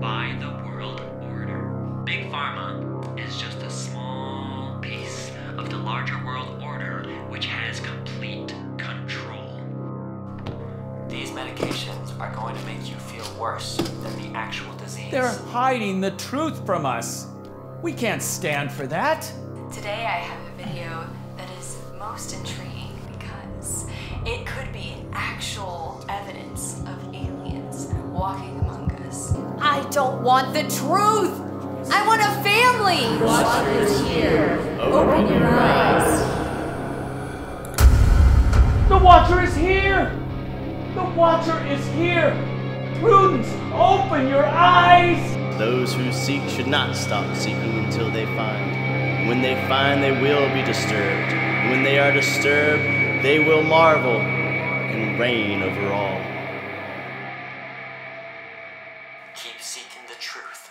by the world order. Big Pharma is just a small piece of the larger world order which has complete control. These medications are going to make you feel worse than the actual disease. They're hiding the truth from us. We can't stand for that. Today I have a video that is most intriguing don't want the truth. I want a family. Watchers here. Open your eyes. The Watcher is here! The Watcher is here! Prudence, open your eyes! Those who seek should not stop seeking until they find. When they find, they will be disturbed. When they are disturbed, they will marvel and reign over all. Keep seeking the truth.